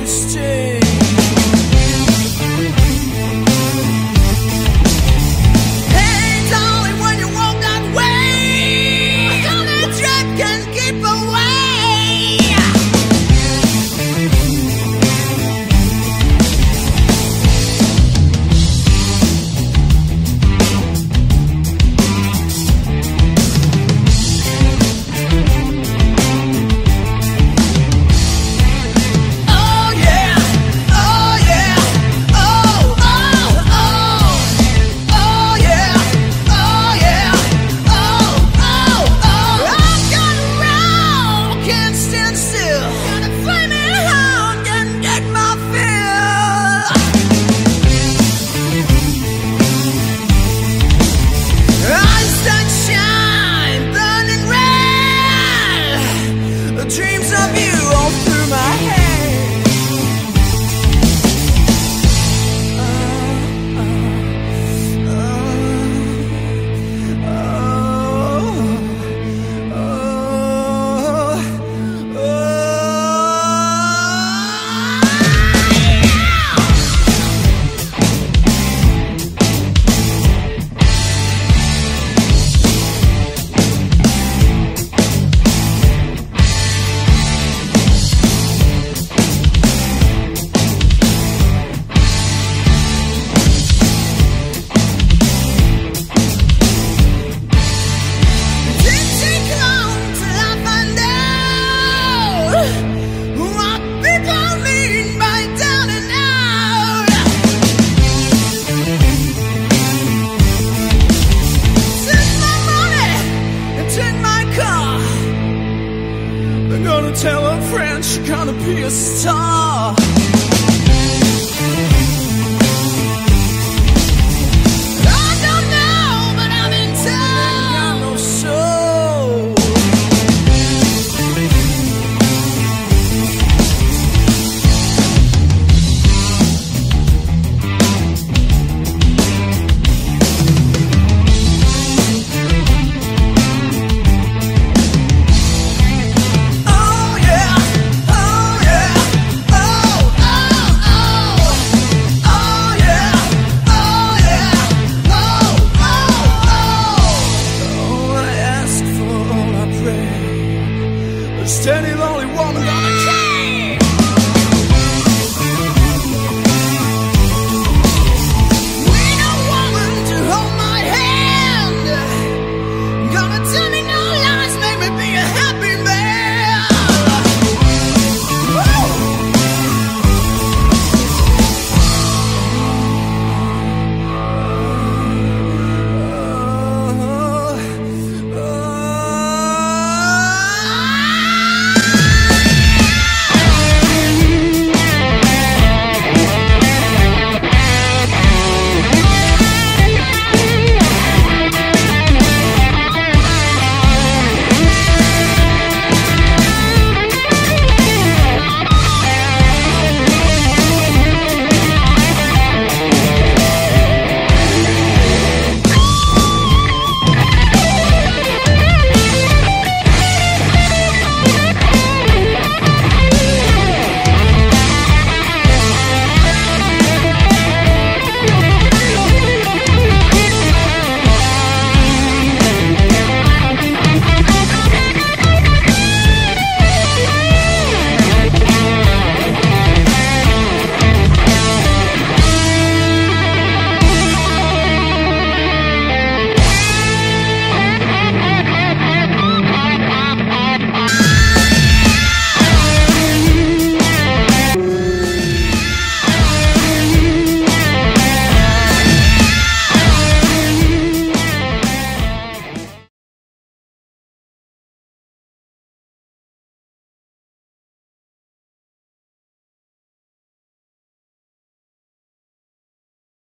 you stay? Tell her friends she's gonna be a star. woman.